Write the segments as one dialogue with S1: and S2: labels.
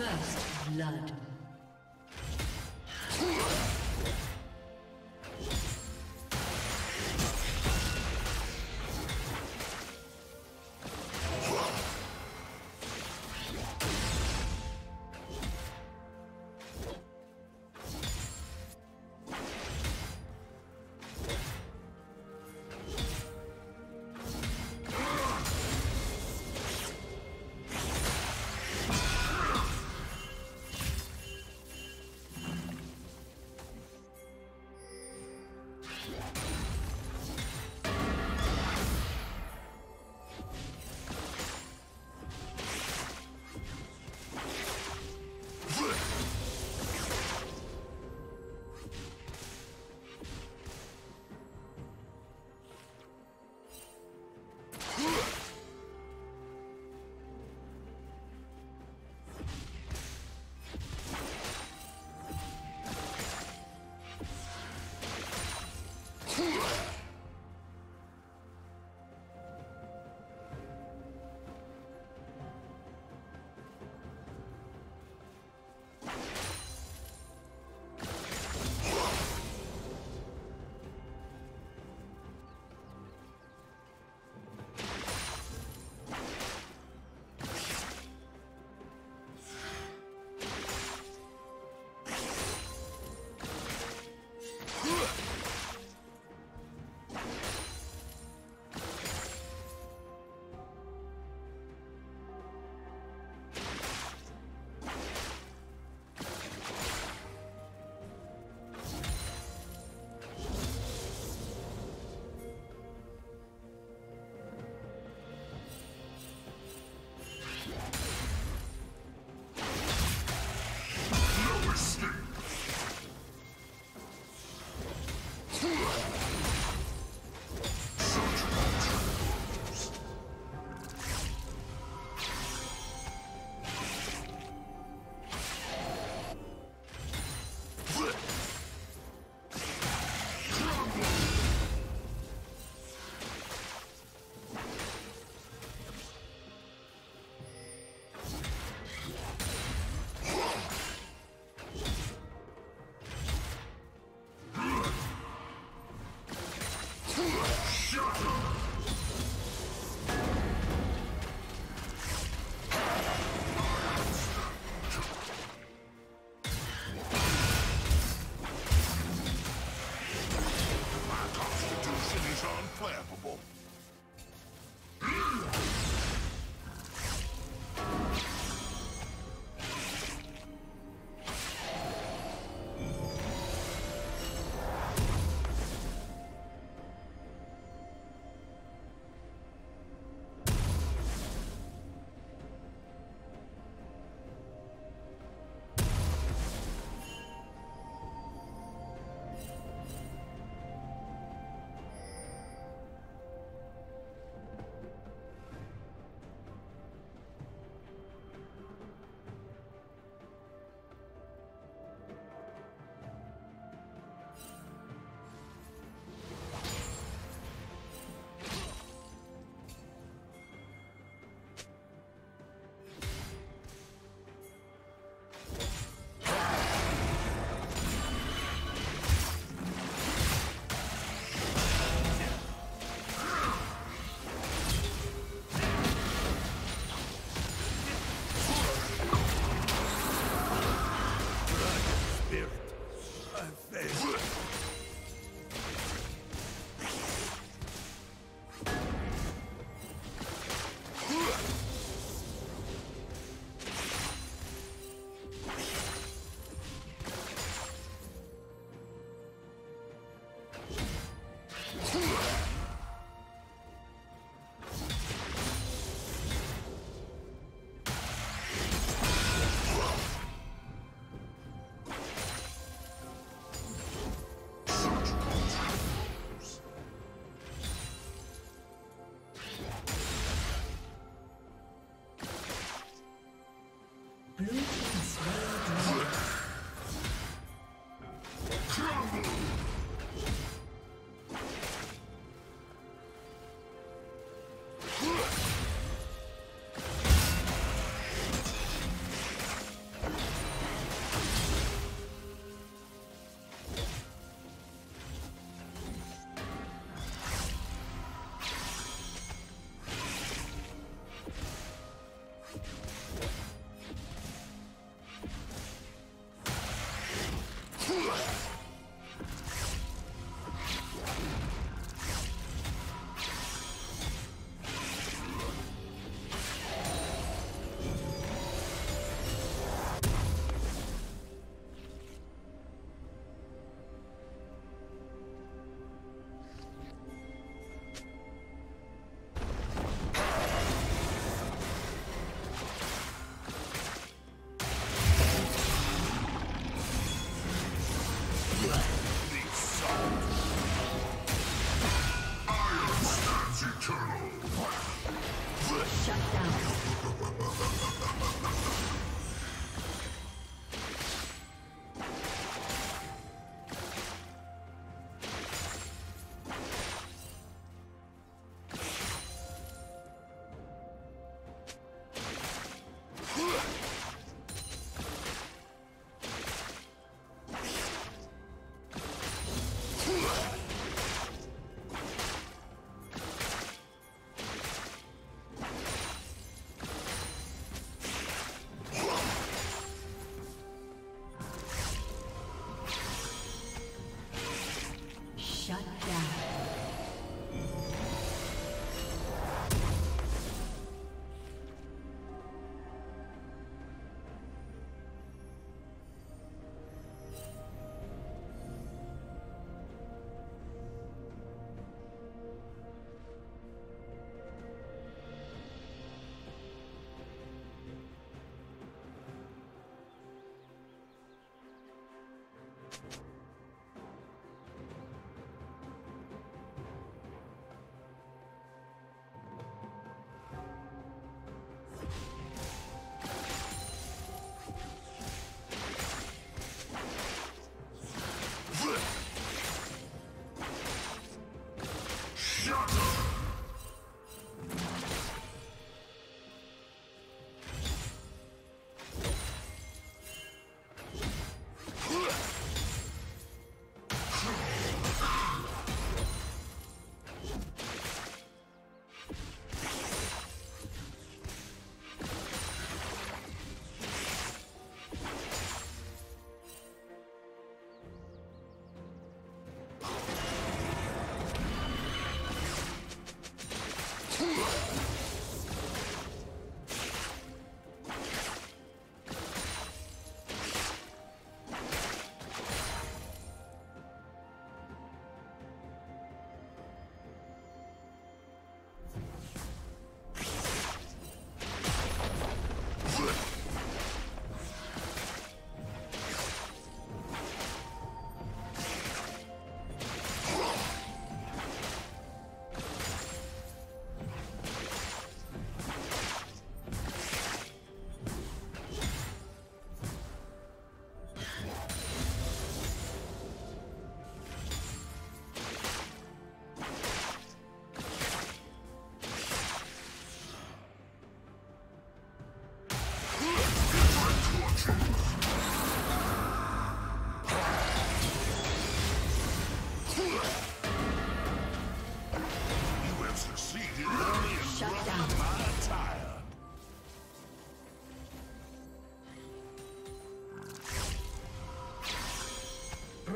S1: First blood.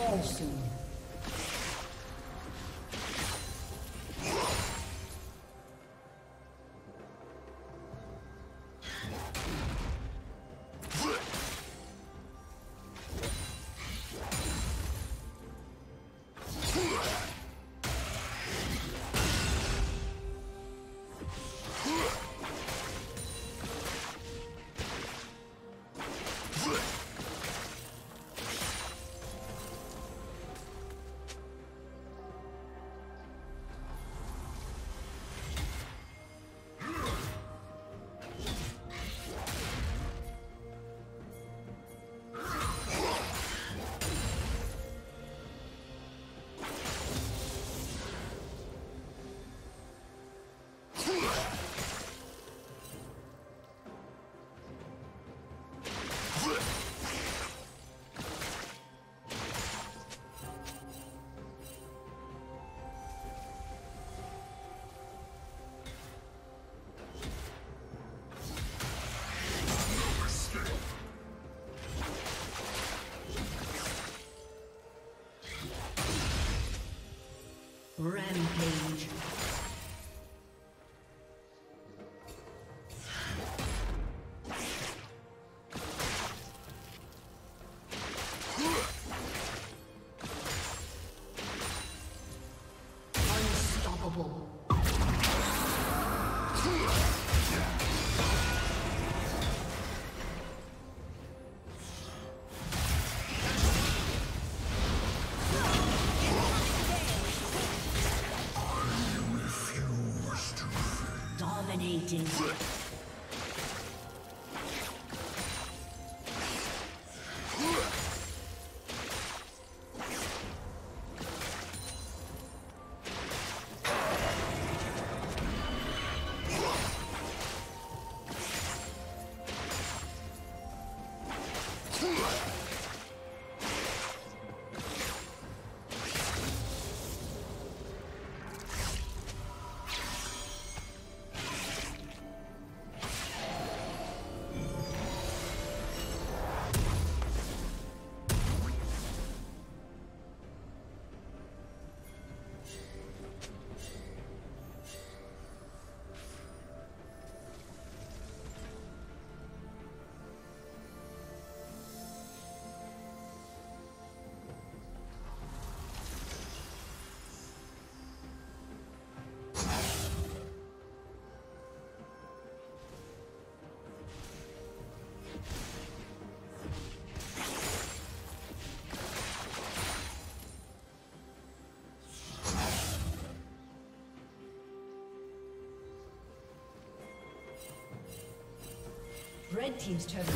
S2: Falso. Dominating. Red Team's turret